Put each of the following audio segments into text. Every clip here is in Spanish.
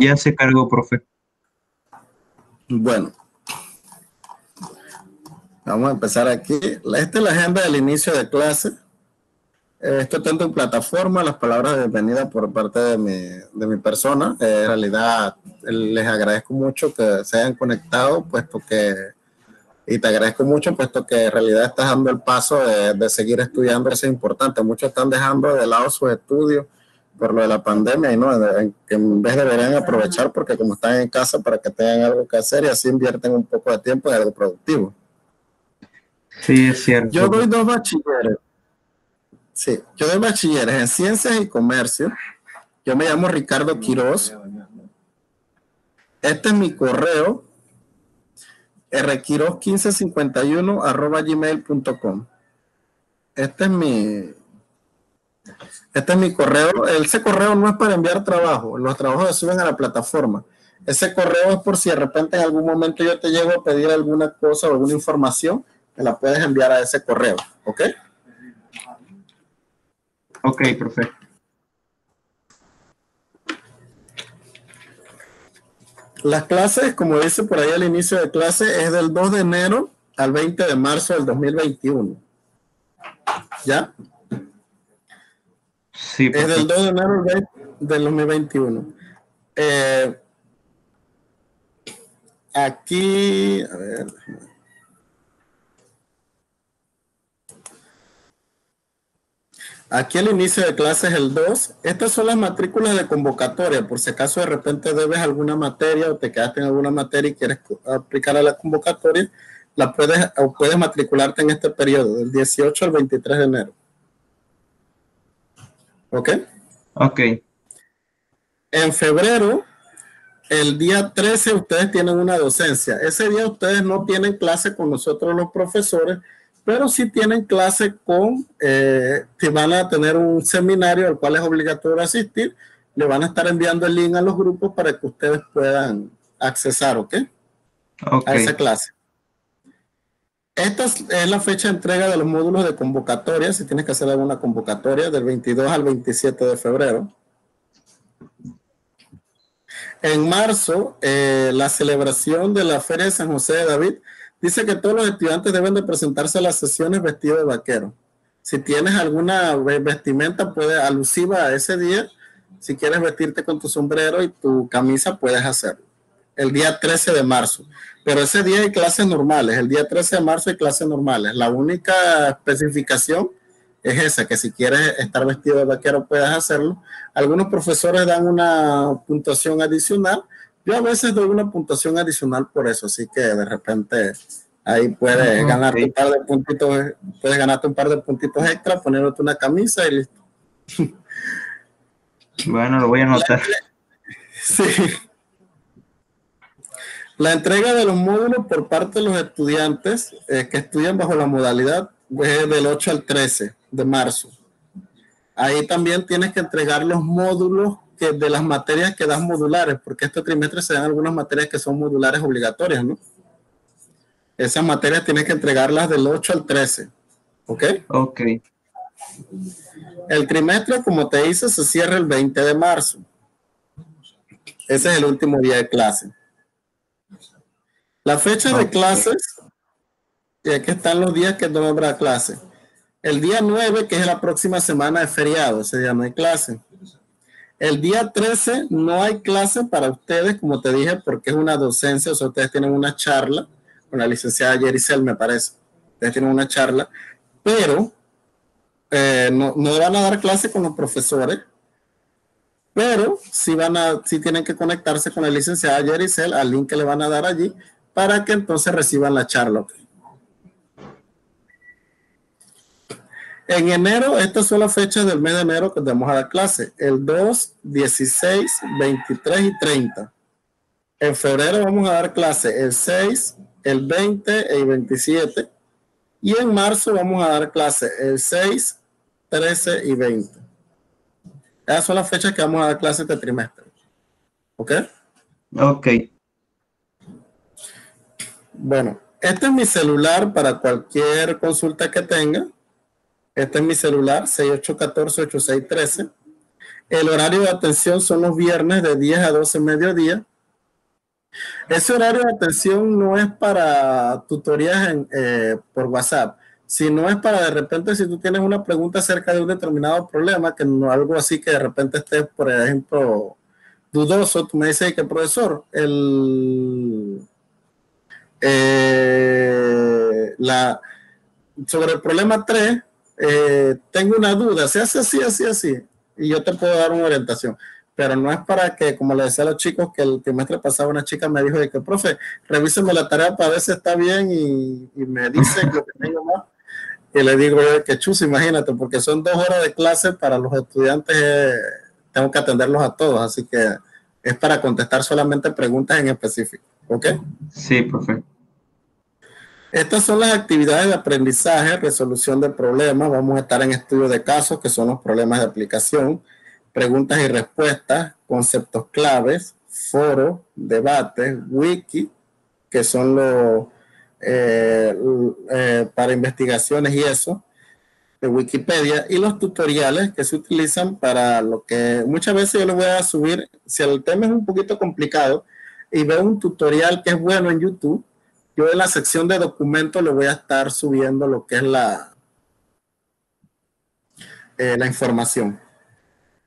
Ya se cargó, profe. Bueno. Vamos a empezar aquí. Esta es la agenda del inicio de clase. Esto tanto en plataforma, las palabras de bienvenida por parte de mi, de mi persona. Eh, en realidad, les agradezco mucho que se hayan conectado, puesto que, y te agradezco mucho, puesto que en realidad estás dando el paso de, de seguir estudiando, eso es importante. Muchos están dejando de lado sus estudios por lo de la pandemia y no, que en vez deberían aprovechar porque como están en casa para que tengan algo que hacer y así invierten un poco de tiempo en algo productivo. Sí, es cierto. Yo doy dos bachilleres. Sí, yo doy bachilleres en ciencias y comercio. Yo me llamo Ricardo Quiroz. Este es mi correo, rquiroz1551 arroba gmail.com. Este es mi, este es mi correo. Ese correo no es para enviar trabajo. Los trabajos se suben a la plataforma. Ese correo es por si de repente en algún momento yo te llego a pedir alguna cosa o alguna información, me la puedes enviar a ese correo. ¿Ok? Ok, perfecto. Las clases, como dice por ahí al inicio de clase, es del 2 de enero al 20 de marzo del 2021. ¿Ya? Sí, es del 2 de enero del 2021. Eh, aquí, a ver. Aquí el inicio de clases es el 2. Estas son las matrículas de convocatoria. Por si acaso de repente debes alguna materia o te quedaste en alguna materia y quieres aplicar a la convocatoria, la puedes, o puedes matricularte en este periodo, del 18 al 23 de enero. ¿Ok? Ok. En febrero, el día 13, ustedes tienen una docencia. Ese día ustedes no tienen clase con nosotros los profesores, pero sí tienen clase con, eh, si van a tener un seminario al cual es obligatorio asistir, le van a estar enviando el link a los grupos para que ustedes puedan accesar, ¿ok? Ok. A esa clase. Esta es la fecha de entrega de los módulos de convocatoria, si tienes que hacer alguna convocatoria, del 22 al 27 de febrero. En marzo, eh, la celebración de la Feria de San José de David dice que todos los estudiantes deben de presentarse a las sesiones vestidos de vaquero. Si tienes alguna vestimenta puede, alusiva a ese día, si quieres vestirte con tu sombrero y tu camisa, puedes hacerlo. El día 13 de marzo. Pero ese día hay clases normales. El día 13 de marzo hay clases normales. La única especificación es esa, que si quieres estar vestido de vaquero puedes hacerlo. Algunos profesores dan una puntuación adicional. Yo a veces doy una puntuación adicional por eso, así que de repente ahí puedes ganarte un par de puntitos, puedes ganarte un par de puntitos extra, ponerte una camisa y listo. Bueno, lo voy a anotar. Sí. La entrega de los módulos por parte de los estudiantes eh, que estudian bajo la modalidad es del 8 al 13 de marzo. Ahí también tienes que entregar los módulos que de las materias que das modulares, porque este trimestre se dan algunas materias que son modulares obligatorias, ¿no? Esas materias tienes que entregarlas del 8 al 13. ¿Ok? Ok. El trimestre, como te dice, se cierra el 20 de marzo. Ese es el último día de clase. La fecha de clases, y aquí están los días que no habrá clase. El día 9, que es la próxima semana de feriado, ese día no hay clase. El día 13 no hay clase para ustedes, como te dije, porque es una docencia, o sea, ustedes tienen una charla con la licenciada Yericel, me parece. Ustedes tienen una charla, pero eh, no, no, van a dar clase con los profesores, pero sí van a, sí tienen que conectarse con la licenciada Yericel al link que le van a dar allí para que entonces reciban la charla. En enero, estas son las fechas del mes de enero que vamos a dar clase. El 2, 16, 23 y 30. En febrero vamos a dar clase el 6, el 20 y 27. Y en marzo vamos a dar clase el 6, 13 y 20. Esas son las fechas que vamos a dar clase este trimestre. ¿Ok? Ok. Bueno, este es mi celular para cualquier consulta que tenga. Este es mi celular, 6814-8613. El horario de atención son los viernes de 10 a 12 mediodía. Ese horario de atención no es para tutorías eh, por WhatsApp, sino es para de repente si tú tienes una pregunta acerca de un determinado problema, que no algo así que de repente estés, por ejemplo, dudoso, tú me dices que profesor, el, eh, sobre el problema 3, eh, tengo una duda, se hace así, así, así, y yo te puedo dar una orientación pero no es para que, como le decía a los chicos, que el trimestre pasado una chica me dijo de que, profe, revíseme la tarea para ver si está bien y, me dice que tengo más. Y le digo que chus, imagínate, porque son dos horas de clase para los estudiantes, eh, tengo que atenderlos a todos, así que es para contestar solamente preguntas en específico, ¿ok? Sí, profe. Estas son las actividades de aprendizaje, resolución de problemas, vamos a estar en estudio de casos, que son los problemas de aplicación, preguntas y respuestas, conceptos claves, foro, debate, wiki, que son los eh, eh, para investigaciones y eso, de Wikipedia, y los tutoriales que se utilizan para lo que muchas veces yo les voy a subir, si el tema es un poquito complicado y veo un tutorial que es bueno en YouTube, yo en la sección de documentos le voy a estar subiendo lo que es la, eh, la información.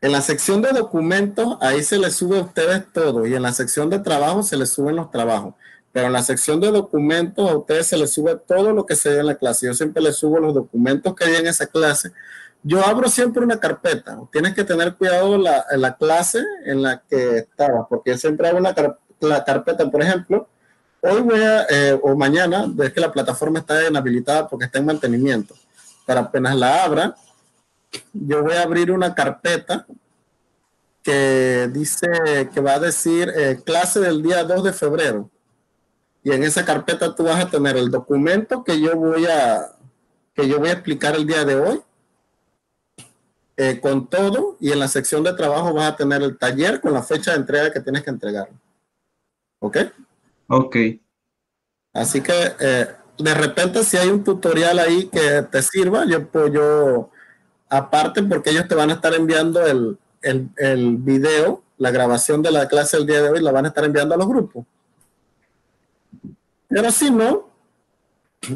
En la sección de documentos, ahí se les sube a ustedes todo y en la sección de trabajo se les suben los trabajos. Pero en la sección de documentos a ustedes se les sube todo lo que se ve en la clase. Yo siempre les subo los documentos que hay en esa clase. Yo abro siempre una carpeta. Tienes que tener cuidado la, la clase en la que estabas, porque yo siempre abro una la carpeta, por ejemplo, hoy voy a, eh, o mañana, ves que la plataforma está inhabilitada porque está en mantenimiento. Para apenas la abra, yo voy a abrir una carpeta que dice que va a decir eh, clase del día 2 de febrero. Y en esa carpeta tú vas a tener el documento que yo voy a que yo voy a explicar el día de hoy. Eh, con todo y en la sección de trabajo vas a tener el taller con la fecha de entrega que tienes que entregar. ¿Ok? Ok. Así que eh, de repente si hay un tutorial ahí que te sirva, yo, pues, yo aparte porque ellos te van a estar enviando el, el, video, la grabación de la clase del día de hoy, la van a estar enviando a los grupos. Pero si no,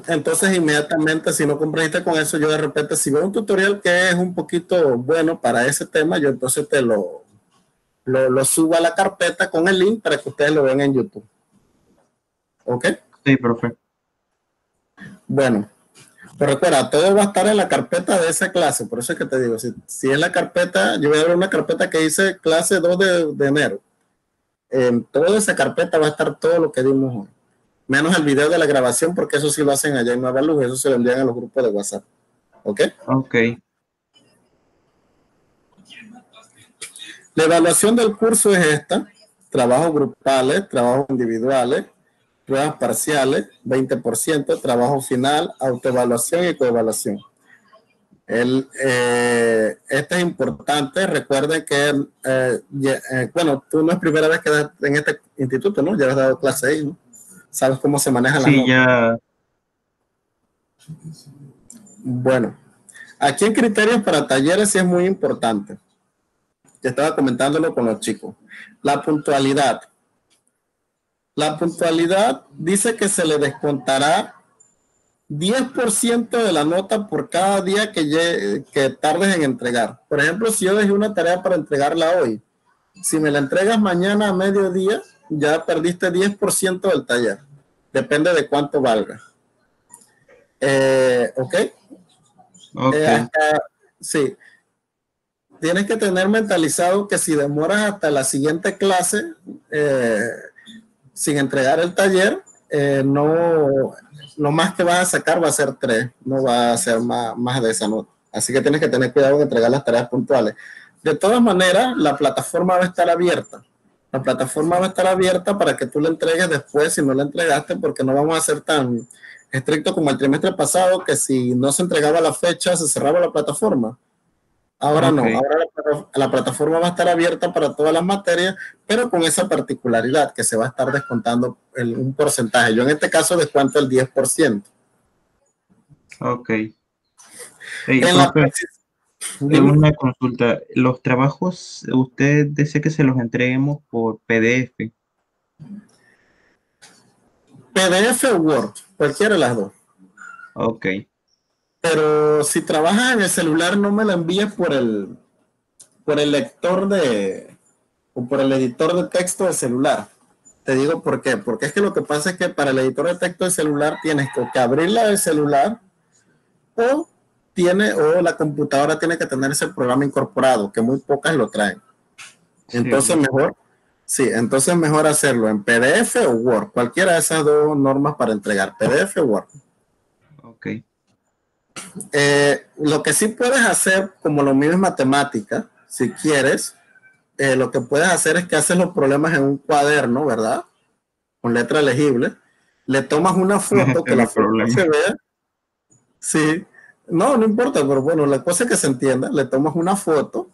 entonces inmediatamente si no comprendiste con eso, yo de repente si veo un tutorial que es un poquito bueno para ese tema, yo entonces te lo, lo, lo subo a la carpeta con el link para que ustedes lo vean en YouTube. ¿Ok? Sí, profe. Bueno, pero recuerda, todo va a estar en la carpeta de esa clase, por eso es que te digo, si, si es la carpeta, yo voy a abrir una carpeta que dice clase 2 de, enero. En toda esa carpeta va a estar todo lo que dimos hoy, menos el video de la grabación, porque eso sí lo hacen allá en Nueva Luz, eso se lo envían a los grupos de WhatsApp. ¿Ok? Ok. La evaluación del curso es esta, trabajos grupales, trabajos individuales, pruebas parciales, 20%, trabajo final, autoevaluación y coevaluación. El, eh, este es importante, recuerden que, eh, eh, bueno, tú no es primera vez que das en este instituto, ¿no? Ya has dado clase ahí, ¿no? ¿Sabes cómo se maneja la Sí, ya. Bueno, aquí en criterios para talleres sí es muy importante. Ya estaba comentándolo con los chicos. La puntualidad. La puntualidad dice que se le descontará 10% de la nota por cada día que, que tardes en entregar. Por ejemplo, si yo dejé una tarea para entregarla hoy, si me la entregas mañana a mediodía, ya perdiste 10% del taller. Depende de cuánto valga. Eh, ¿Ok? Ok. Eh, sí. Tienes que tener mentalizado que si demoras hasta la siguiente clase, eh, sin entregar el taller, eh, no, lo más que vas a sacar va a ser tres, no va a ser más, más de esa nota. Así que tienes que tener cuidado de entregar las tareas puntuales. De todas maneras, la plataforma va a estar abierta. La plataforma va a estar abierta para que tú la entregues después si no la entregaste, porque no vamos a ser tan estricto como el trimestre pasado, que si no se entregaba la fecha, se cerraba la plataforma. Ahora no, ahora la, plataforma va a estar abierta para todas las materias, pero con esa particularidad que se va a estar descontando un porcentaje. Yo en este caso descuento el 10%. Ok. en, la Tengo una consulta. Los trabajos, usted desea que se los entreguemos por PDF. PDF o Word, cualquiera de las dos. Ok. Pero si trabajas en el celular, no me la envíes por el, por el lector de, o por el editor de texto del celular. Te digo por qué. Porque es que lo que pasa es que para el editor de texto del celular tienes que abrirla del celular o tiene o la computadora tiene que tener ese programa incorporado, que muy pocas lo traen. Entonces mejor, sí, entonces mejor hacerlo en PDF o Word, cualquiera de esas dos normas para entregar, PDF o Word. Eh, lo que sí puedes hacer, como lo mío es matemática, si quieres, eh, lo que puedes hacer es que haces los problemas en un cuaderno, ¿verdad? Con letra legible. Le tomas una foto que la foto se vea. Sí, no, no importa, pero bueno, la cosa es que se entienda. Le tomas una foto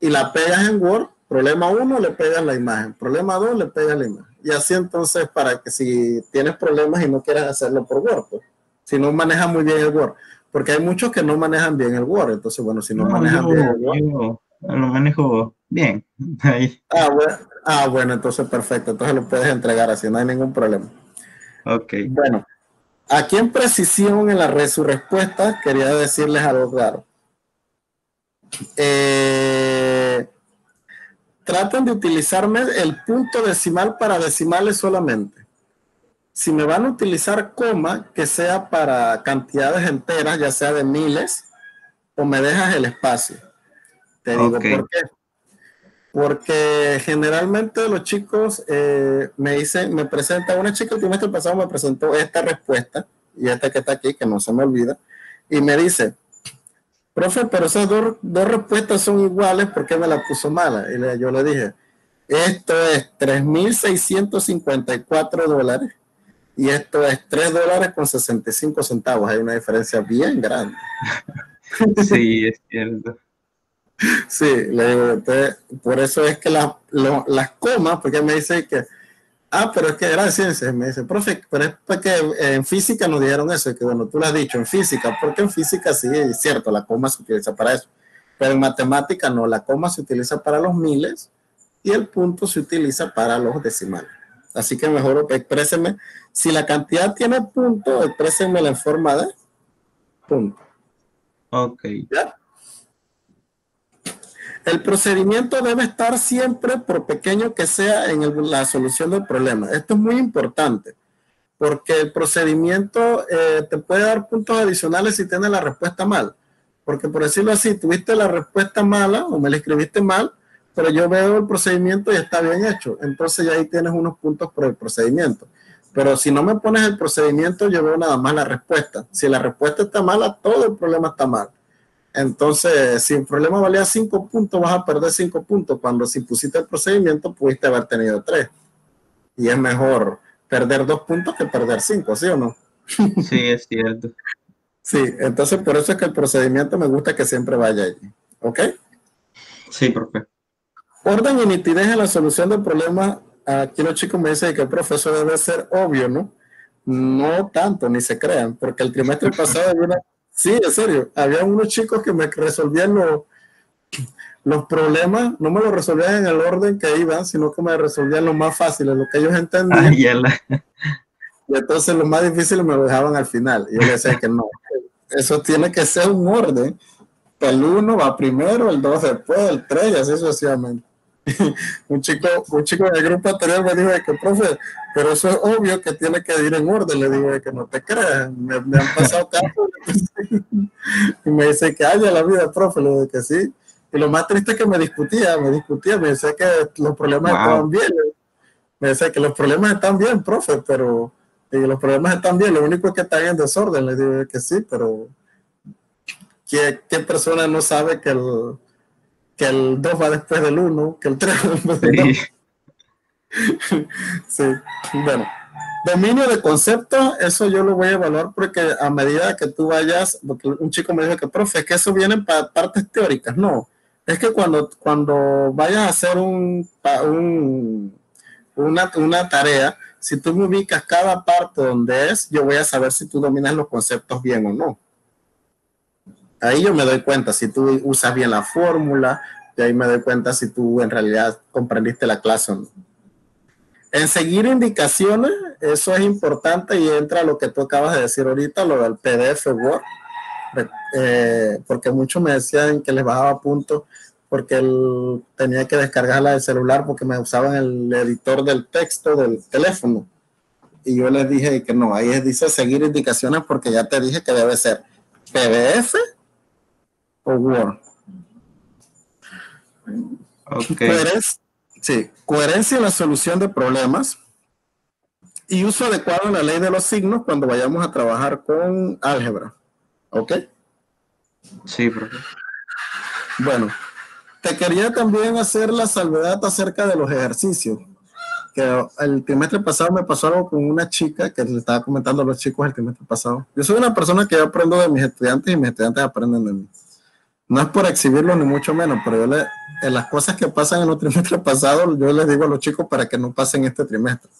y la pegas en Word. Problema uno, le pegas la imagen. Problema dos, le pegas la imagen. Y así entonces, para que si tienes problemas y no quieres hacerlo por Word, pues, si no manejas muy bien el Word, porque hay muchos que no manejan bien el Word. Entonces, bueno, si no, manejan bien el Word. lo manejo bien. Ah, bueno, ah, bueno, entonces perfecto. Entonces lo puedes entregar así, no hay ningún problema. Ok. Bueno, Aquí en precisión en la red, su respuesta, quería decirles algo claro. Eh, traten de utilizarme el punto decimal para decimales solamente. Si me van a utilizar coma, que sea para cantidades enteras, ya sea de miles, o me dejas el espacio. Te digo por qué. Porque generalmente los chicos eh, me dicen, me presenta, una chica el trimestre pasado me presentó esta respuesta, y esta que está aquí, que no se me olvida, y me dice, profe, pero esas dos, dos respuestas son iguales, ¿por qué me la puso mala? Y yo le dije, esto es 3.654 dólares y esto es 3 dólares con 65 centavos. Hay una diferencia bien grande. Sí, es cierto. Sí, le digo, por eso es que las comas, porque me dice que, ah, pero es que era de ciencias, me dice, profe, pero es porque en física nos dijeron eso, que bueno, tú lo has dicho, en física, porque en física sí, es cierto, la coma se utiliza para eso, pero en matemática no, la coma se utiliza para los miles y el punto se utiliza para los decimales. Así que mejor expréseme, si la cantidad tiene punto, exprésenmela en forma de punto. Ok. ¿Ya? El procedimiento debe estar siempre, por pequeño que sea, en la solución del problema. Esto es muy importante, porque el procedimiento eh, te puede dar puntos adicionales si tienes la respuesta mal. Porque por decirlo así, tuviste la respuesta mala o me la escribiste mal, pero yo veo el procedimiento y está bien hecho. Entonces ya ahí tienes unos puntos por el procedimiento. Pero si no me pones el procedimiento, yo veo nada más la respuesta. Si la respuesta está mala, todo el problema está mal. Entonces, si el problema valía cinco puntos, vas a perder cinco puntos, cuando si pusiste el procedimiento pudiste haber tenido tres. Y es mejor perder dos puntos que perder cinco, ¿sí o no? Sí, es cierto. Sí, entonces por eso es que el procedimiento me gusta que siempre vaya allí. ¿Ok? Sí, profe. Orden y nitidez en la solución del problema. Aquí los chicos me dicen que el profesor debe ser obvio, ¿no? No tanto, ni se crean, porque el trimestre pasado había una Sí, en serio. Había unos chicos que me resolvían los, los problemas, no me los resolvían en el orden que iban, sino que me resolvían lo más fácil, lo que ellos entendían. y entonces lo más difícil me lo dejaban al final. Y yo le decía que no, eso tiene que ser un orden. El uno va primero, el dos después, el tres y así sucesivamente. un chico, un chico del grupo anterior me dijo que, profe, pero eso es obvio que tiene que ir en orden. Le digo que no te creas, me, han pasado casos. y me dice que haya la vida, profe, le digo que sí. Y lo más triste es que me discutía, me discutía, me decía que los problemas estaban bien. Me decía que los problemas están bien, profe, pero los problemas están bien, lo único es que está en desorden. Le digo que sí, pero ¿qué, qué persona no sabe que el que el 2 va después del 1, que el 3 va después del 2. Sí. bueno. Dominio de conceptos, eso yo lo voy a evaluar porque a medida que tú vayas, porque un chico me dijo que, profe, es que eso viene para partes teóricas. No, es que cuando, cuando vayas a hacer un, un, una, una tarea, si tú me ubicas cada parte donde es, yo voy a saber si tú dominas los conceptos bien o no. Ahí yo me doy cuenta si tú usas bien la fórmula, y ahí me doy cuenta si tú en realidad comprendiste la clase o no. En seguir indicaciones, eso es importante y entra lo que tú acabas de decir ahorita, lo del PDF Word, eh, porque muchos me decían que les bajaba puntos porque él tenía que descargarla del celular porque me usaban el editor del texto del teléfono. Y yo les dije que no, ahí dice seguir indicaciones porque ya te dije que debe ser PDF o Word. Coherencia, sí, coherencia en la solución de problemas y uso adecuado en la ley de los signos cuando vayamos a trabajar con álgebra. ¿Ok? Sí, profe. Bueno, te quería también hacer la salvedad acerca de los ejercicios. Que el trimestre pasado me pasó algo con una chica que le estaba comentando a los chicos el trimestre pasado. Yo soy una persona que yo aprendo de mis estudiantes y mis estudiantes aprenden de mí. No es por exhibirlo ni mucho menos, pero yo le, en las cosas que pasan en los trimestres pasados, yo les digo a los chicos para que no pasen este trimestre.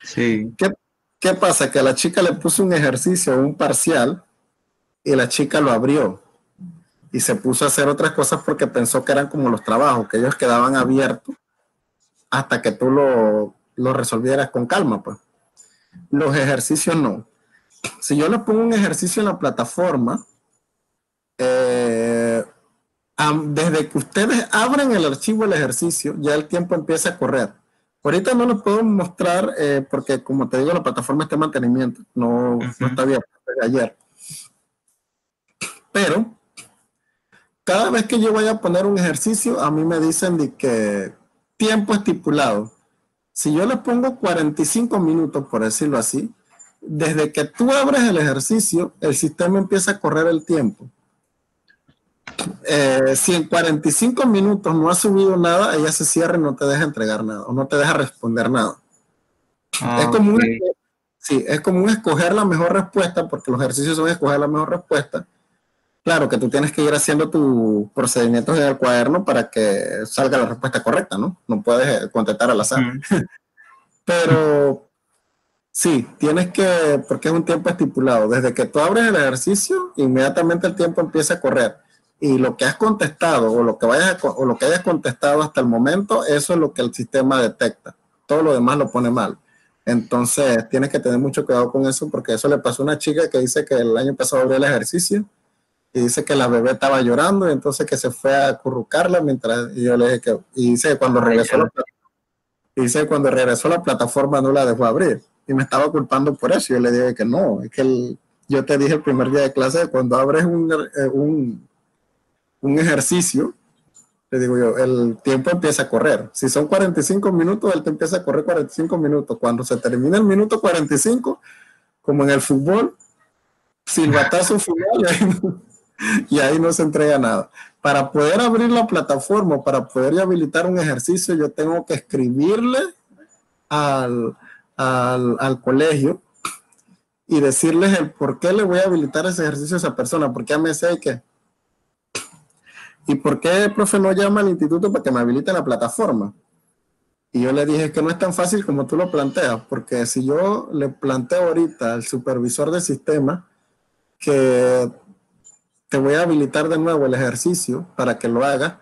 Sí. ¿Qué, ¿Qué pasa? Que a la chica le puso un ejercicio, un parcial, y la chica lo abrió y se puso a hacer otras cosas porque pensó que eran como los trabajos, que ellos quedaban abiertos hasta que tú lo, lo resolvieras con calma. Pues. Los ejercicios no. Si yo le pongo un ejercicio en la plataforma, eh, desde que ustedes abren el archivo del ejercicio, ya el tiempo empieza a correr. Ahorita no lo puedo mostrar eh, porque, como te digo, la plataforma está en mantenimiento, no, no está abierta ayer. Pero cada vez que yo voy a poner un ejercicio, a mí me dicen de que tiempo estipulado. Si yo le pongo 45 minutos, por decirlo así, desde que tú abres el ejercicio, el sistema empieza a correr el tiempo. Eh, si en 45 minutos no ha subido nada, ella se cierra y no te deja entregar nada o no te deja responder nada. Ah, es, como sí, es como escoger la mejor respuesta, porque los ejercicios son escoger la mejor respuesta Claro que tú tienes que ir haciendo tus procedimientos en el cuaderno para que salga la respuesta correcta, ¿no? No puedes eh, contestar al azar. Mm. Pero sí, tienes que, porque es un tiempo estipulado. Desde que tú abres el ejercicio, inmediatamente el tiempo empieza a correr. Y lo que has contestado o lo que, vayas o lo que hayas contestado hasta el momento, eso es lo que el sistema detecta. Todo lo demás lo pone mal. Entonces, tienes que tener mucho cuidado con eso porque eso le pasó a una chica que dice que el año pasado abrió el ejercicio y dice que la bebé estaba llorando y entonces que se fue a acurrucarla mientras y yo le dije que y dice que cuando regresó la, dice cuando regresó la plataforma no la dejó abrir y me estaba culpando por eso yo le dije que no es que yo te dije el primer día de clase cuando abres un, eh, un, un ejercicio le digo yo, el tiempo empieza a correr. Si son 45 minutos, él te empieza a correr 45 minutos. Cuando se termina el minuto 45, como en el fútbol, silbatazo final, y ahí no se entrega nada. Para poder abrir la plataforma, para poder habilitar un ejercicio, yo tengo que escribirle al, al, colegio y decirles el por qué le voy a habilitar ese ejercicio a esa persona, porque ya me sé que... ¿Y por qué el profe no llama al instituto para que me habilite la plataforma? Y yo le dije que no es tan fácil como tú lo planteas, porque si yo le planteo ahorita al supervisor del sistema que te voy a habilitar de nuevo el ejercicio para que lo haga,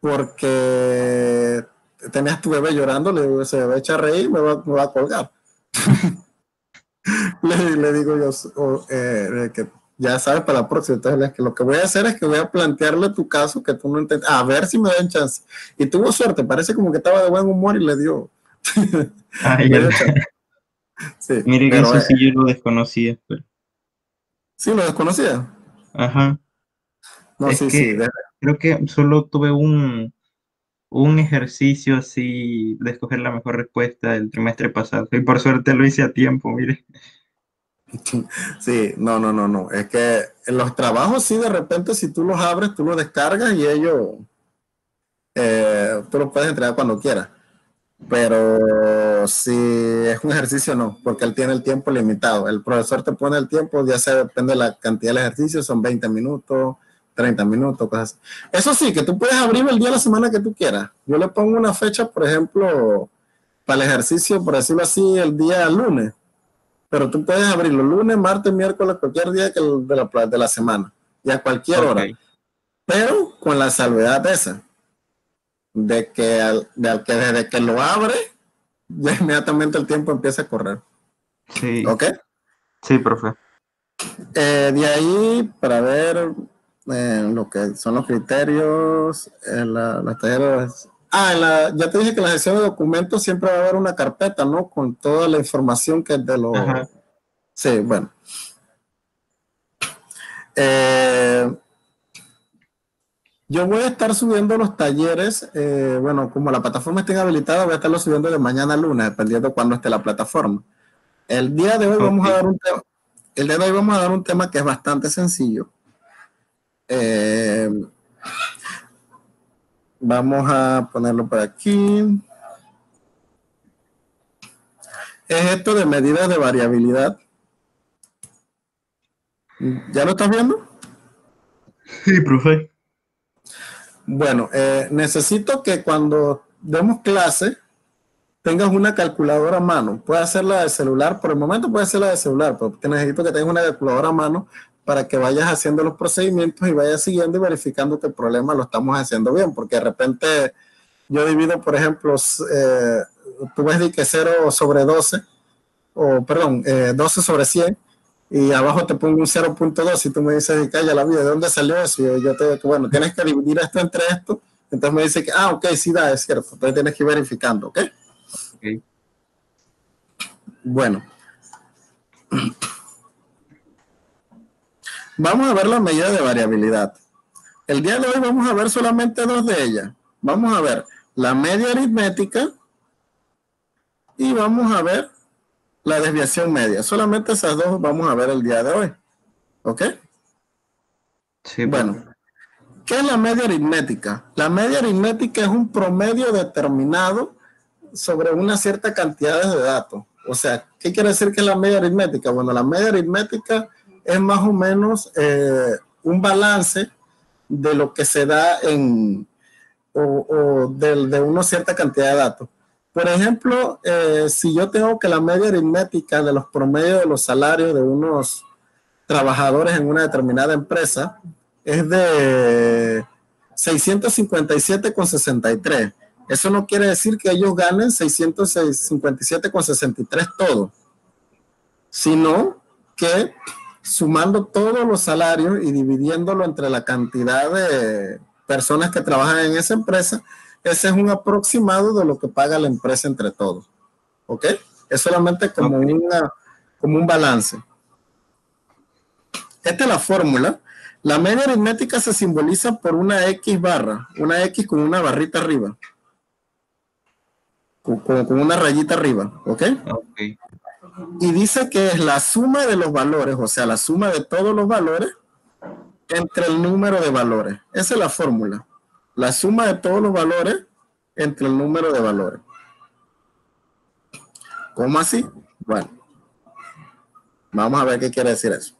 porque tenías tu bebé llorando, le digo, ese bebé echa a reír, me va, me va a colgar. le, digo yo eh, que ya sabes para la próxima. Entonces, lo que voy a hacer es que voy a plantearle tu caso que tú no entiendes, a ver si me dan chance. Y tuvo suerte, parece como que estaba de buen humor y le dio. sí, Mire que eso sí yo lo desconocía. Pero... Sí, lo desconocía. Ajá. No, sí, sí. Creo que solo tuve un, un ejercicio así de escoger la mejor respuesta el trimestre pasado. Y por suerte lo hice a tiempo, mire. Sí, no, no, no, no. Es que en los trabajos sí, de repente, si tú los abres, tú los descargas y ellos, eh, tú los puedes entregar cuando quieras. Pero si es un ejercicio, no, porque él tiene el tiempo limitado. El profesor te pone el tiempo, ya se depende de la cantidad de ejercicios, son 20 minutos, 30 minutos, cosas así. Eso sí, que tú puedes abrir el día de la semana que tú quieras. Yo le pongo una fecha, por ejemplo, para el ejercicio, por decirlo así, el día lunes. Pero tú puedes abrirlo lunes, martes, miércoles, cualquier día que de, la, de la semana. y a cualquier hora. Pero con la salvedad esa, de que, al, de que desde que lo abre, ya inmediatamente el tiempo empieza a correr. Sí. ¿Ok? Sí, profe. Eh, de ahí, para ver eh, lo que son los criterios, en la, talleres. Ah, ya te dije que en la gestión de documentos siempre va a haber una carpeta, ¿no? Con toda la información que es de los... Sí, bueno. Eh, yo voy a estar subiendo los talleres, eh, bueno, como la plataforma esté habilitada, voy a estarlo subiendo de mañana a lunes, dependiendo de cuándo esté la plataforma. El día de hoy vamos a dar un tema, el día de hoy vamos a dar un tema que es bastante sencillo. Eh, vamos a ponerlo por aquí. Es esto de medidas de variabilidad. ¿Ya lo estás viendo? Sí, profe. Bueno, eh, necesito que cuando demos clase tengas una calculadora a mano. Puede hacerla de celular, por el momento puede hacerla de celular, pero te necesito que tengas una calculadora a mano para que vayas haciendo los procedimientos y vayas siguiendo y verificando que el problema lo estamos haciendo bien, porque de repente yo divido, por ejemplo, eh, tú ves que 0 sobre 12, o perdón, 12 eh, sobre 100, y abajo te pongo un 0.2 y tú me dices, calla la vida, ¿de dónde salió eso? Y yo te digo bueno, tienes que dividir esto entre esto. Entonces me dice que, ah, ok, sí da, es cierto. Entonces tienes que ir verificando, ¿ok? Ok. Bueno. Vamos a ver la medida de variabilidad. El día de hoy vamos a ver solamente dos de ellas. Vamos a ver la media aritmética y vamos a ver la desviación media. Solamente esas dos vamos a ver el día de hoy. ¿Ok? Sí. Bueno, ¿qué es la media aritmética? La media aritmética es un promedio determinado sobre una cierta cantidad de datos. O sea, ¿qué quiere decir que es la media aritmética? Bueno, la media aritmética es más o menos eh, un balance de lo que se da en o, de, de una cierta cantidad de datos. Por ejemplo, eh, si yo tengo que la media aritmética de los promedios de los salarios de unos trabajadores en una determinada empresa es de 657,63. Eso no quiere decir que ellos ganen 657,63 todo, sino que sumando todos los salarios y dividiéndolo entre la cantidad de personas que trabajan en esa empresa, ese es un aproximado de lo que paga la empresa entre todos. ¿Ok? Es solamente como, una, como un balance. Esta es la fórmula. La media aritmética se simboliza por una X barra, una X con una barrita arriba. Con, con una rayita arriba. ¿Ok? Ok. Y dice que es la suma de los valores, o sea, la suma de todos los valores entre el número de valores. Esa es la fórmula la suma de todos los valores entre el número de valores. ¿Cómo así? Bueno, vamos a ver qué quiere decir eso.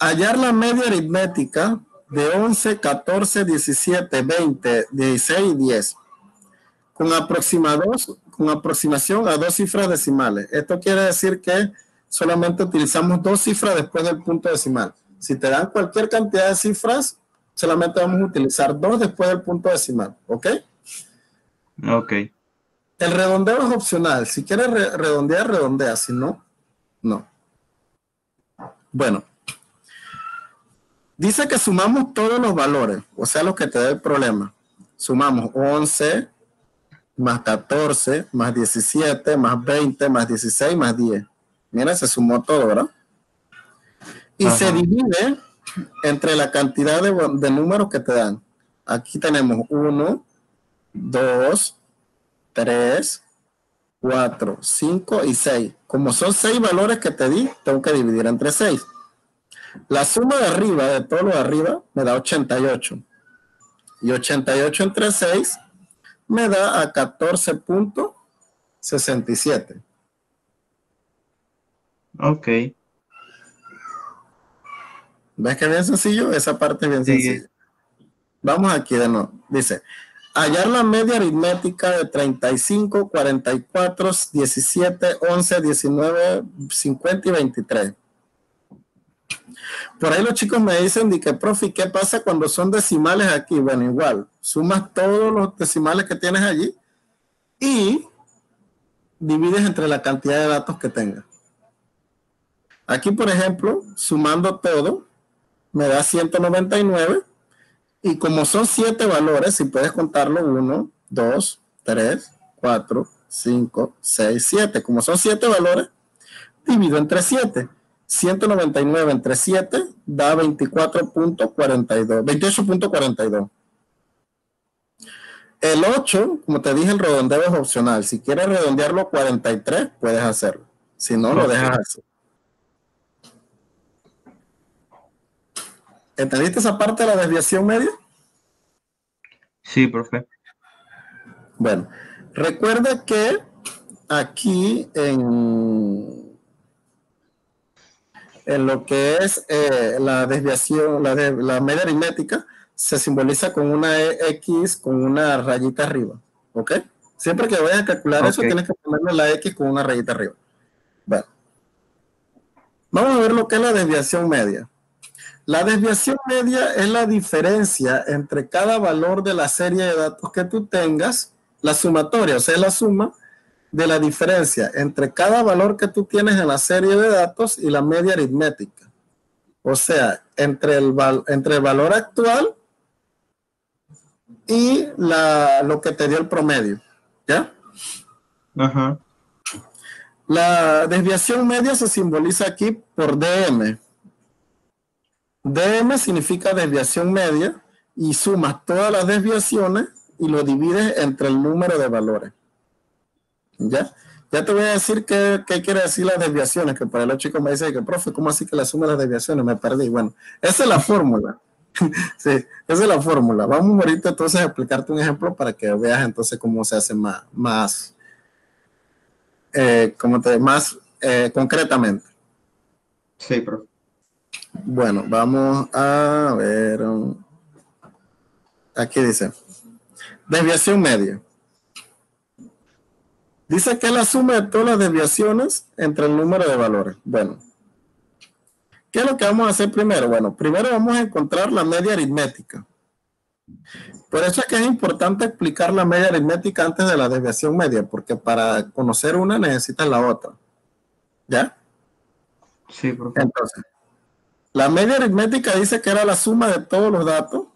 Hallar la media aritmética de 11, 14, 17, 20, 16 y 10 con, aproximados, con aproximación a dos cifras decimales. Esto quiere decir que solamente utilizamos dos cifras después del punto decimal. Si te dan cualquier cantidad de cifras, solamente vamos a utilizar dos después del punto decimal, ¿ok? Ok. El redondeo es opcional. Si quieres redondear, redondea. Si no, no. Bueno. Dice que sumamos todos los valores, o sea, los que te da el problema. Sumamos 11, más 14, más 17, más 20, más 16, más 10. Mira, se sumó todo, ¿verdad? Y se divide entre la cantidad de, números que te dan. Aquí tenemos 1, 2, 3, 4, 5 y 6. Como son 6 valores que te di, tengo que dividir entre 6. La suma de arriba, de todo lo de arriba, me da 88. Y 88 entre 6 me da a 14.67. Ok. ¿Ves que es bien sencillo? Esa parte es bien sencilla. Vamos aquí de nuevo. Dice, hallar la media aritmética de 35, 44, 17, 11, 19, 50 y 23. Por ahí los chicos me dicen, de que, profe, ¿qué pasa cuando son decimales aquí? Bueno, igual, sumas todos los decimales que tienes allí y divides entre la cantidad de datos que tengas. Aquí, por ejemplo, sumando todo, me da 199 y como son siete valores, si puedes contarlo, 1, 2, 3, 4, 5, 6, 7. Como son siete valores, divido entre 7. 199 entre 7 da 24.42, 28.42. El 8, como te dije, el redondeo es opcional. Si quieres redondearlo a 43, puedes hacerlo. Si no, lo dejas así. ¿Entendiste esa parte de la desviación media? Sí, profe. Bueno, recuerda que aquí en, en lo que es eh, la desviación, la, de, la media aritmética, se simboliza con una X con una rayita arriba. ¿Ok? Siempre que vayas a calcular eso, tienes que ponerle la X con una rayita arriba. Bueno. Vamos a ver lo que es la desviación media. La desviación media es la diferencia entre cada valor de la serie de datos que tú tengas, la sumatoria, o sea, la suma de la diferencia entre cada valor que tú tienes en la serie de datos y la media aritmética. O sea, entre el, entre el valor actual y la, lo que te dio el promedio. ¿Ya? Ajá. La desviación media se simboliza aquí por DM. DM significa desviación media y sumas todas las desviaciones y lo divides entre el número de valores. ¿Ya? Ya te voy a decir qué, quiere decir las desviaciones, que para los chicos me dicen que, profe, ¿cómo así que la suma de las desviaciones? Me perdí. Bueno, esa es la fórmula. sí, esa es la fórmula. Vamos ahorita entonces a explicarte un ejemplo para que veas entonces cómo se hace más, más, eh, te, más eh, concretamente. Sí, profe. Bueno, vamos a ver. Aquí dice, desviación media. Dice que es la suma de todas las desviaciones entre el número de valores. Bueno, ¿qué es lo que vamos a hacer primero? Bueno, primero vamos a encontrar la media aritmética. Por eso es que es importante explicar la media aritmética antes de la desviación media, porque para conocer una necesitas la otra. ¿Ya? Sí, profe. Entonces, la media aritmética dice que era la suma de todos los datos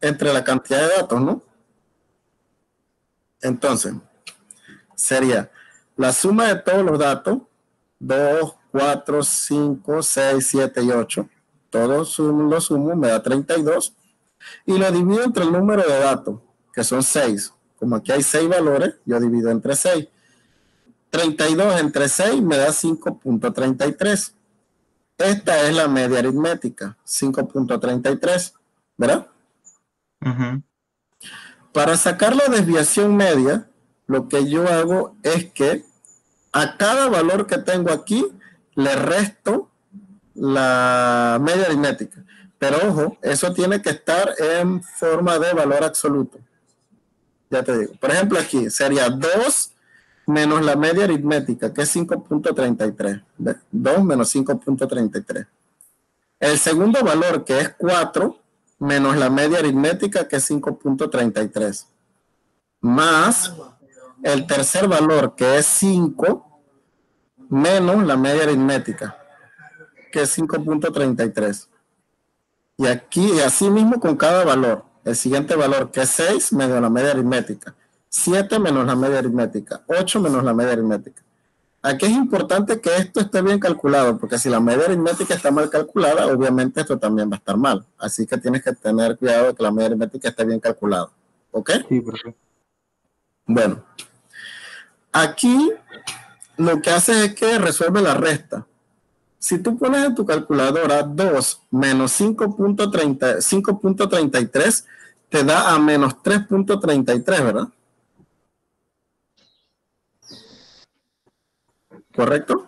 entre la cantidad de datos, ¿no? Entonces, sería la suma de todos los datos, 2, 4, 5, 6, 7 y 8. Todos lo sumo, me da 32. Y lo divido entre el número de datos, que son 6. Como aquí hay 6 valores, yo divido entre 6. 32 entre 6 me da 5.33. Esta es la media aritmética, 5.33, ¿verdad? Para sacar la desviación media, lo que yo hago es que a cada valor que tengo aquí le resto la media aritmética. Pero ojo, eso tiene que estar en forma de valor absoluto. Ya te digo. Por ejemplo, aquí sería 2 menos la media aritmética, que es 5.33. 2 menos 5.33. El segundo valor, que es 4, menos la media aritmética, que es 5.33. Más el tercer valor, que es 5, menos la media aritmética, que es 5.33. Y aquí, y así mismo con cada valor. El siguiente valor, que es 6, menos la media aritmética. 7 menos la media aritmética, 8 menos la media aritmética. Aquí es importante que esto esté bien calculado, porque si la media aritmética está mal calculada, obviamente esto también va a estar mal. Así que tienes que tener cuidado de que la media aritmética esté bien calculada. ¿Ok? Sí, perfecto. Bueno, aquí lo que hace es que resuelve la resta. Si tú pones en tu calculadora 2 menos 5.33, te da a menos 3.33, ¿verdad? ¿correcto?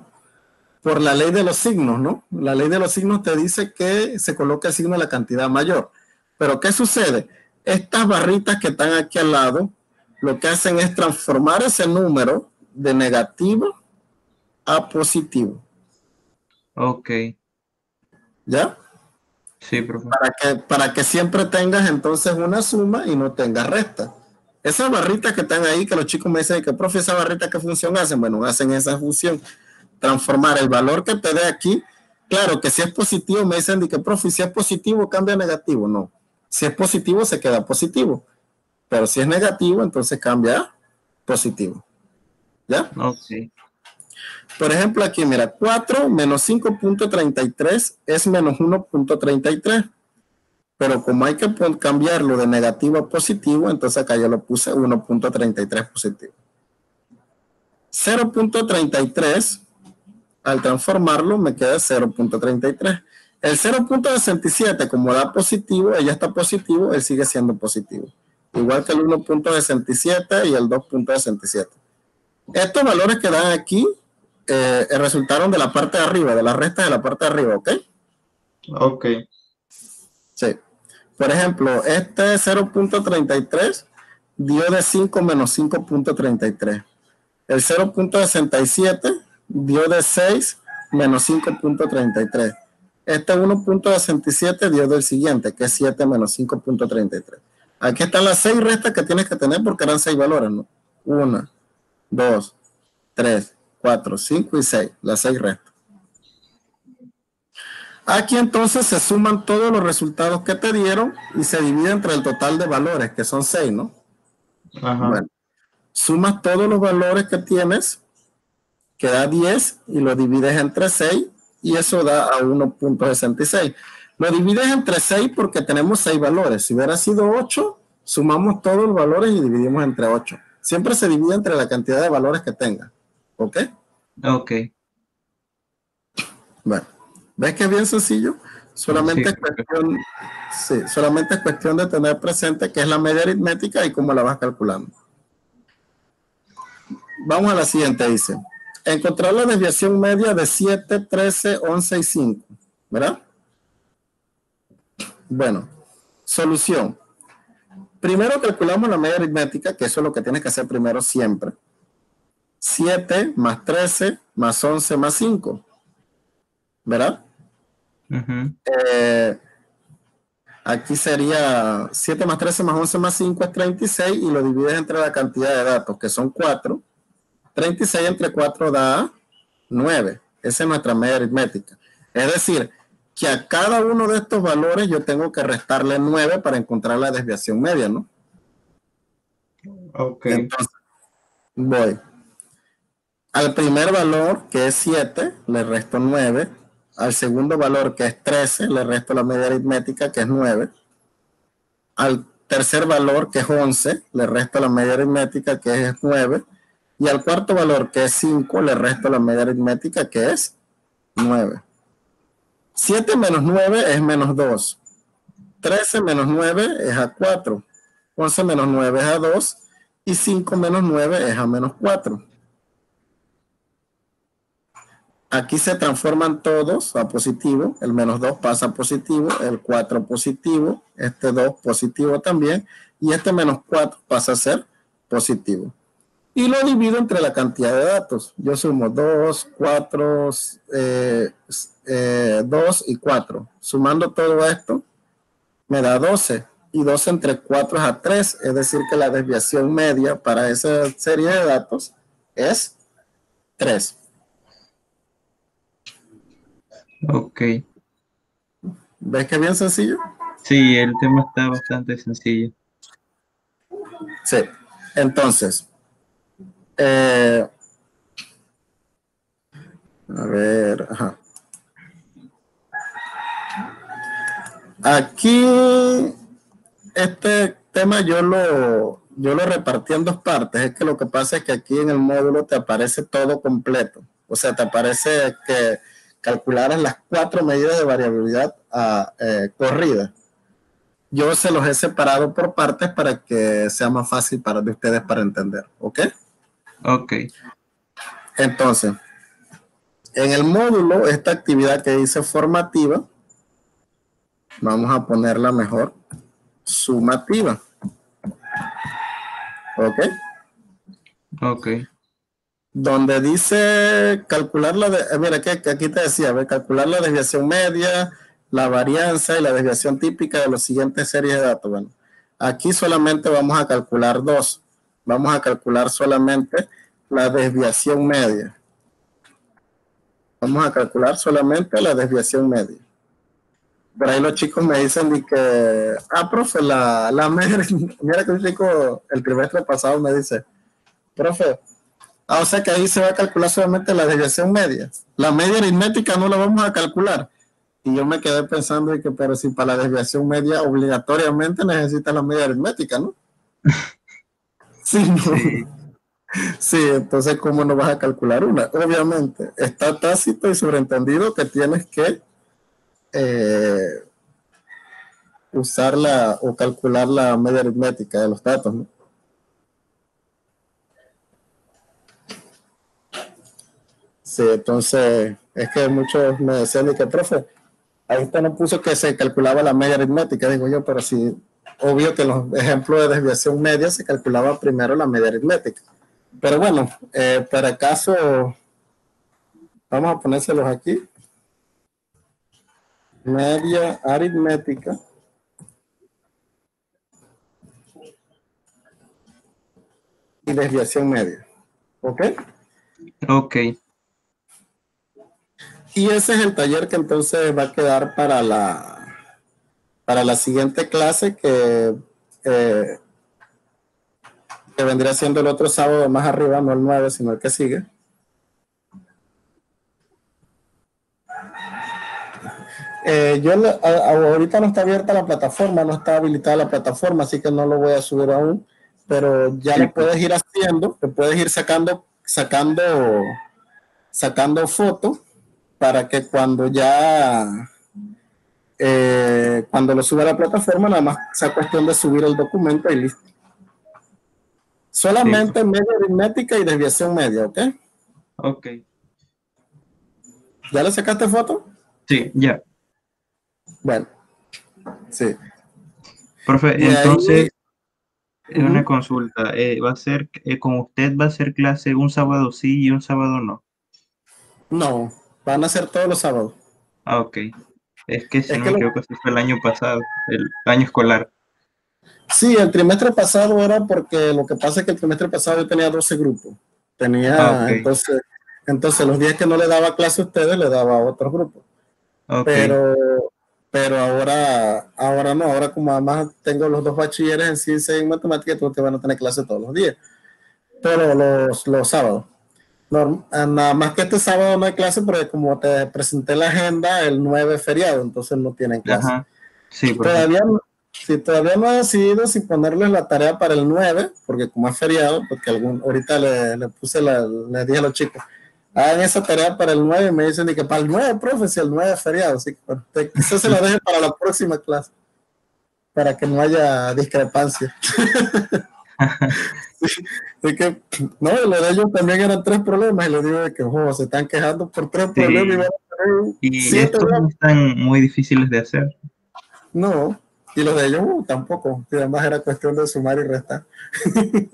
Por la ley de los signos, ¿no? La ley de los signos te dice que se coloca el signo de la cantidad mayor. Pero ¿qué sucede? Estas barritas que están aquí al lado, lo que hacen es transformar ese número de negativo a positivo. Ok. ¿Ya? Sí, profe. Para que, para que siempre tengas entonces una suma y no tengas resta. Esas barritas que están ahí, que los chicos me dicen que, profe, esa barrita, ¿qué función hacen? Bueno, hacen esa función. Transformar el valor que te dé aquí. Claro que si es positivo, me dicen que, profe, si es positivo, cambia a negativo. No. Si es positivo, se queda positivo. Pero si es negativo, entonces cambia a positivo. ¿Ya? sí. Por ejemplo, aquí, mira, 4 menos 5.33 es menos 1.33. Pero como hay que cambiarlo de negativo a positivo, entonces acá yo lo puse 1.33 positivo. 0.33, al transformarlo, me queda 0.33. El 0.67, como da positivo, ella está positivo, él sigue siendo positivo. Igual que el 1.67 y el 2.67. Estos valores que dan aquí eh, resultaron de la parte de arriba, de la resta de la parte de arriba, ¿ok? Ok. Sí. Por ejemplo, este 0.33 dio de 5 menos 5.33. El 0.67 dio de 6 menos 5.33. Este 1.67 dio del siguiente, que es 7 menos 5.33. Aquí están las 6 restas que tienes que tener porque eran 6 valores, ¿no? 1, 2, 3, 4, 5 y 6, las 6 restas. Aquí entonces se suman todos los resultados que te dieron y se divide entre el total de valores, que son 6, ¿no? Ajá. Bueno, sumas todos los valores que tienes, que da 10, y lo divides entre 6, y eso da a 1.66. Lo divides entre 6 porque tenemos 6 valores. Si hubiera sido 8, sumamos todos los valores y dividimos entre 8. Siempre se divide entre la cantidad de valores que tenga. ¿Ok? Ok. Bueno, ¿ves que es bien sencillo? Solamente, es cuestión, sí, solamente es cuestión de tener presente qué es la media aritmética y cómo la vas calculando. Vamos a la siguiente, dice. Encontrar la desviación media de 7, 13, 11 y 5. ¿Verdad? Bueno, solución. Primero calculamos la media aritmética, que eso es lo que tienes que hacer primero siempre. 7 más 13 más 11 más 5. ¿Verdad? Eh, aquí sería 7 más 13 más 11 más 5 es 36 y lo divides entre la cantidad de datos, que son 4. 36 entre 4 da 9. Esa es nuestra media aritmética. Es decir, que a cada uno de estos valores yo tengo que restarle 9 para encontrar la desviación media, ¿no? Ok. Entonces, voy. Al primer valor, que es 7, le resto 9. Al segundo valor, que es 13, le resto la media aritmética, que es 9. Al tercer valor, que es 11, le resto la media aritmética, que es 9. Y al cuarto valor, que es 5, le resto la media aritmética, que es 9. 7 menos 9 es menos 2. 13 menos 9 es a 4. 11 menos 9 es a 2. Y 5 menos 9 es a menos 4. Aquí se transforman todos a positivo. El menos 2 pasa a positivo, el 4 positivo, este 2 positivo también, y este menos 4 pasa a ser positivo. Y lo divido entre la cantidad de datos. Yo sumo 2, 4, 2 y 4. Sumando todo esto, me da 12. Y 12 entre 4 es a 3, es decir, que la desviación media para esa serie de datos es 3. Ok. ¿Ves que es bien sencillo? Sí, el tema está bastante sencillo. Sí. Entonces, eh, a ver, ajá. Aquí, este tema yo lo, yo lo repartí en dos partes. Es que lo que pasa es que aquí en el módulo te aparece todo completo. O sea, te aparece que calcular las cuatro medidas de variabilidad a, eh, corrida. Yo se los he separado por partes para que sea más fácil para ustedes para entender, ¿ok? Ok. Entonces, en el módulo, esta actividad que dice formativa, vamos a ponerla mejor sumativa. ¿Ok? Ok donde dice calcular la, de, eh, mira, que, aquí te decía, calcular la desviación media la varianza y la desviación típica de las siguientes series de datos. Bueno, aquí solamente vamos a calcular dos. Vamos a calcular solamente la desviación media. Vamos a calcular solamente la desviación media. Por ahí los chicos me dicen que, ah, profe, la, la media, mira que un chico el trimestre pasado me dice, profe, ah, o sea que ahí se va a calcular solamente la desviación media. La media aritmética no la vamos a calcular. Y yo me quedé pensando que, pero si para la desviación media obligatoriamente necesita la media aritmética, ¿no? sí, sí. entonces, ¿cómo no vas a calcular una? Obviamente, está tácito y sobreentendido que tienes que eh, usarla o calcular la media aritmética de los datos. Sí, entonces es que muchos me decían que, profe, ahí usted no puso que se calculaba la media aritmética, digo yo, pero sí, obvio que los ejemplos de desviación media se calculaba primero la media aritmética. Pero bueno, eh, para caso, vamos a ponérselos aquí media aritmética y desviación media. ¿Ok? Ok. Y ese es el taller que entonces va a quedar para la, para la siguiente clase que, eh, que vendría siendo el otro sábado más arriba, no el 9, sino el que sigue. Eh, yo ahorita no está abierta la plataforma, no está habilitada la plataforma, así que no lo voy a subir aún, pero ya lo puedes ir haciendo, te puedes ir sacando, sacando, sacando fotos para que cuando ya, eh, cuando lo suba a la plataforma, nada más sea cuestión de subir el documento y listo. Solamente media aritmética y desviación media, ¿ok? Ok. ¿Ya le sacaste foto? Sí, ya. Bueno, sí. Profe, entonces, una consulta, eh, ¿va a ser, eh, con usted va a ser clase un sábado sí y un sábado no? No, van a ser todos los sábados. Ah, ok. Es que si no creo que fue el año pasado, el año escolar. Sí, el trimestre pasado era porque lo que pasa es que el trimestre pasado yo tenía 12 grupos. Tenía, ah, entonces, entonces los días que no le daba clase a ustedes, le daba a otros grupos. Pero pero ahora, ahora no, ahora como además tengo los dos bachilleres en ciencia y en matemáticas, todos te van a tener clase todos los días, pero los, los sábados. nada más que este sábado no hay clase, porque como te presenté la agenda, el 9 es feriado, entonces no tienen clase. Sí, todavía, si todavía no he decidido si ponerles la tarea para el 9, porque como es feriado, porque algún, ahorita le, le puse, la, le dije a los chicos, hagan esa tarea para el 9 y me dicen que para el 9, profe, si el 9 es feriado, así que quizás se lo deje para la próxima clase, para que no haya discrepancia. que, no, lo de ellos también eran tres problemas y les digo que ojo, se están quejando por tres problemas y, estos no están muy difíciles de hacer. No, y los de ellos uh, tampoco, además era cuestión de sumar y restar.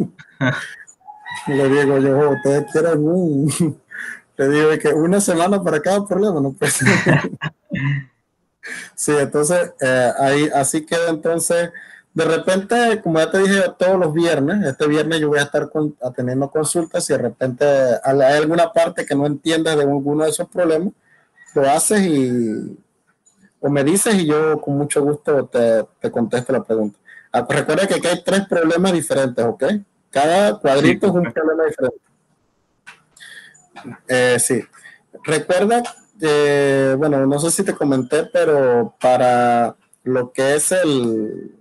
le digo yo, ustedes quieren un, te digo que una semana para cada problema, no puede sí, entonces, eh, ahí, así queda entonces, de repente, como ya te dije, todos los viernes, este viernes yo voy a estar con, atendiendo consultas y de repente hay alguna parte que no entiendes de alguno de esos problemas, lo haces y o me dices y yo con mucho gusto te, te contesto la pregunta. Ah, recuerda que aquí hay tres problemas diferentes, ¿ok? Cada cuadrito es un problema diferente. Eh, sí. Recuerda, que, bueno, no sé si te comenté, pero para lo que es el